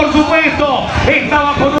por supuesto, estaba